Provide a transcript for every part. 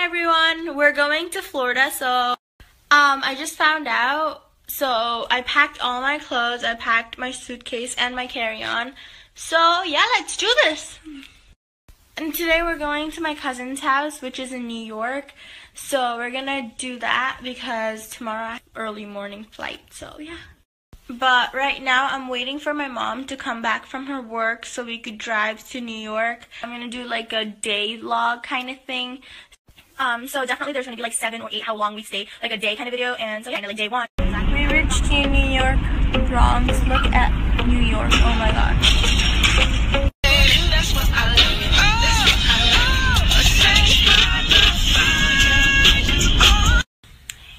Everyone, we're going to Florida, so um, I just found out. So I packed all my clothes, I packed my suitcase and my carry-on. So yeah, let's do this. And today we're going to my cousin's house, which is in New York. So we're gonna do that because tomorrow I have early morning flight. So yeah. But right now I'm waiting for my mom to come back from her work so we could drive to New York. I'm gonna do like a day vlog kind of thing. Um, so definitely there's gonna be like seven or eight how long we stay, like a day kind of video, and so yeah, like day one. We reached to New York, Bronx. Look at New York. Oh my god.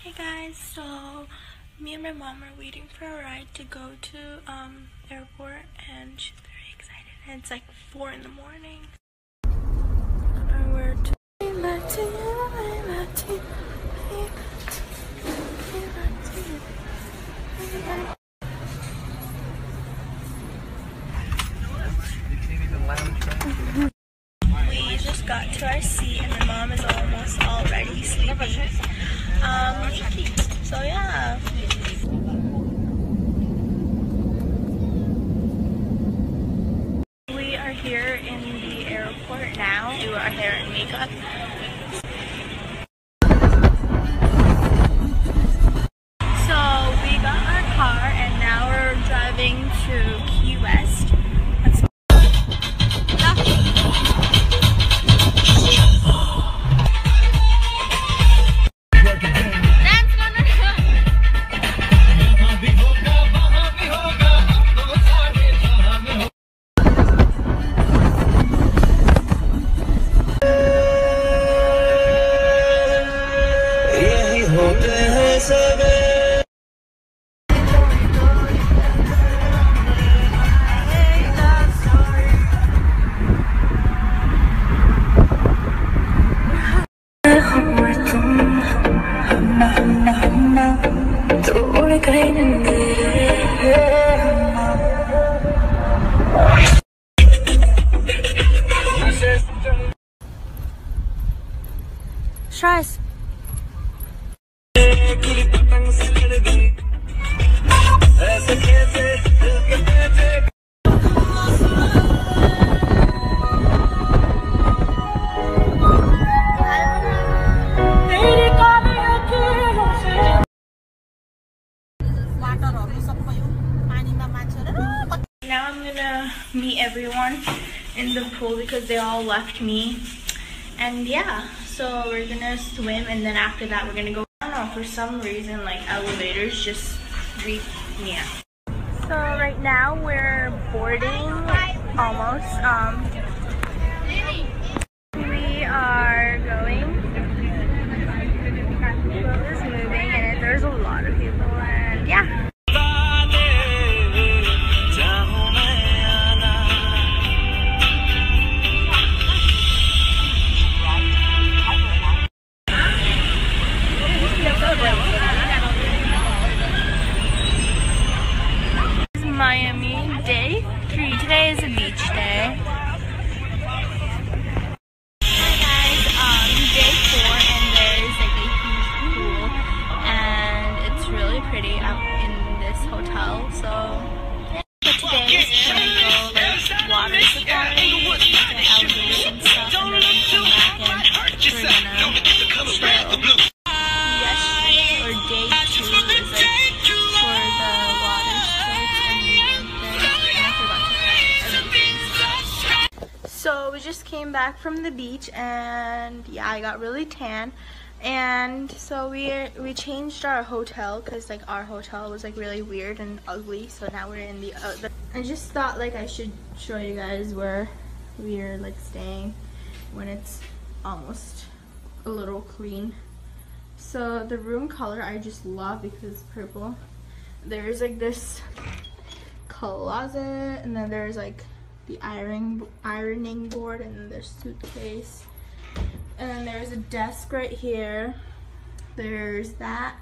Hey guys, so me and my mom are waiting for a ride to go to um airport, and she's very excited. And it's like four in the morning. We just got to our seat and my mom is almost already sleeping. Um, so yeah. We are here in the airport now. Do our hair and makeup. tries. Now I'm gonna meet everyone in the pool because they all left me and yeah so we're gonna swim and then after that we're gonna go. I don't know, for some reason like elevators just freak me out. So right now we're boarding almost. Um, we are going. Miami, day three. Today is a beach We just came back from the beach and yeah, I got really tan. And so we we changed our hotel because like our hotel was like really weird and ugly. So now we're in the other. I just thought like I should show you guys where we're like staying when it's almost a little clean. So the room color I just love because it's purple. There's like this closet and then there's like the ironing ironing board and there's suitcase. And there's a desk right here. There's that.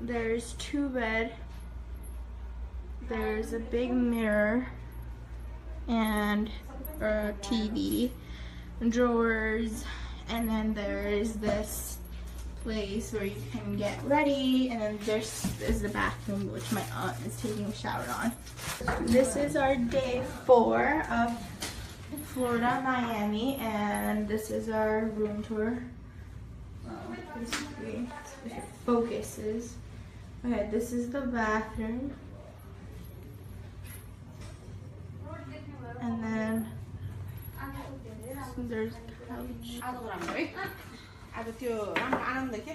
There's two bed. There's a big mirror and a TV, drawers, and then there is this place where you can get ready and then this is the bathroom which my aunt is taking a shower on. This is our day four of Florida, Miami and this is our room tour. Focuses. Okay, this is the bathroom. And then there's the couch. आज त्यो राम्रो आनन्द के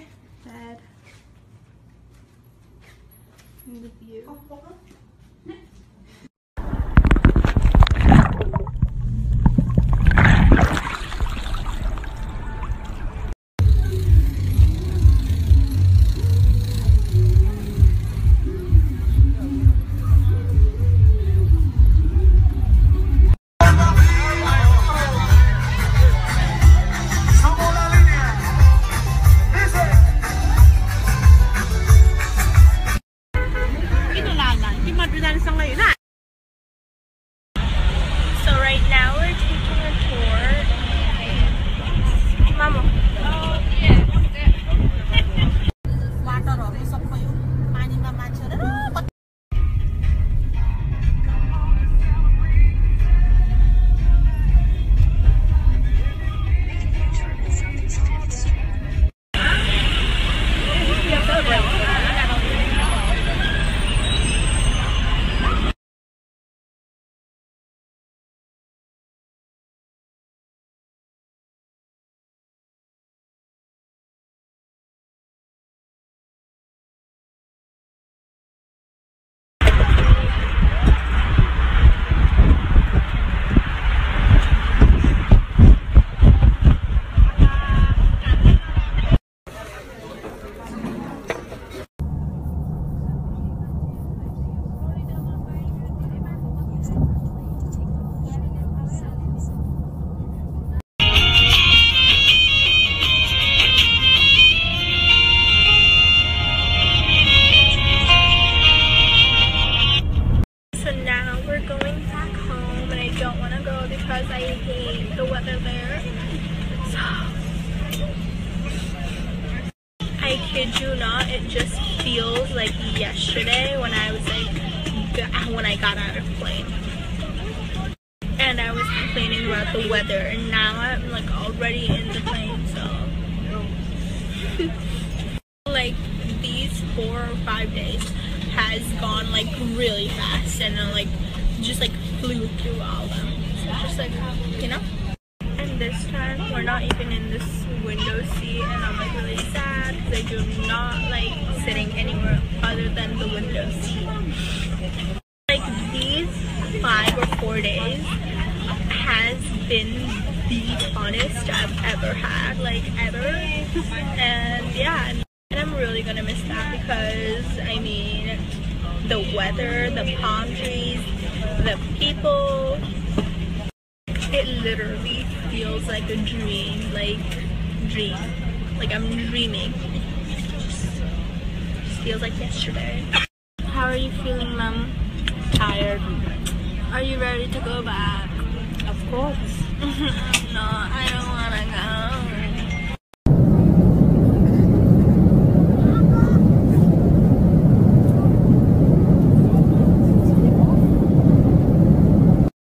I kid you not, it just feels like yesterday when I was like when I got out of plane. And I was complaining about the weather, and now I'm like already in the plane, so like these four or five days has gone like really fast and uh, like just like flew through all of them. So just like you know. This time we're not even in this window seat and I'm like really sad because I do not like sitting anywhere other than the window seat. Like these five or four days has been the funnest I've ever had, like ever. And yeah, and I'm really gonna miss that because I mean, the weather, the palm trees, the people. It literally feels like a dream, like dream, like I'm dreaming. Just, just feels like yesterday. How are you feeling, Mom? tired Are you ready to go back? of course no, I don't